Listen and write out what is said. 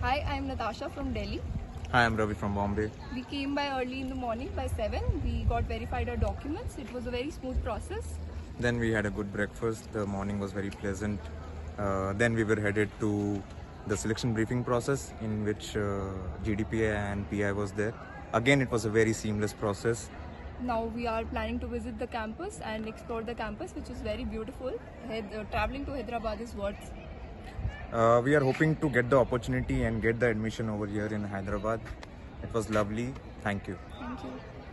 Hi, I'm Natasha from Delhi. Hi, I'm Ravi from Bombay. We came by early in the morning by 7. We got verified our documents. It was a very smooth process. Then we had a good breakfast. The morning was very pleasant. Uh, then we were headed to the selection briefing process in which uh, GDPA and PI was there. Again, it was a very seamless process. Now we are planning to visit the campus and explore the campus, which is very beautiful. Uh, traveling to Hyderabad is worth. Uh, we are hoping to get the opportunity and get the admission over here in Hyderabad. It was lovely. Thank you. Thank you.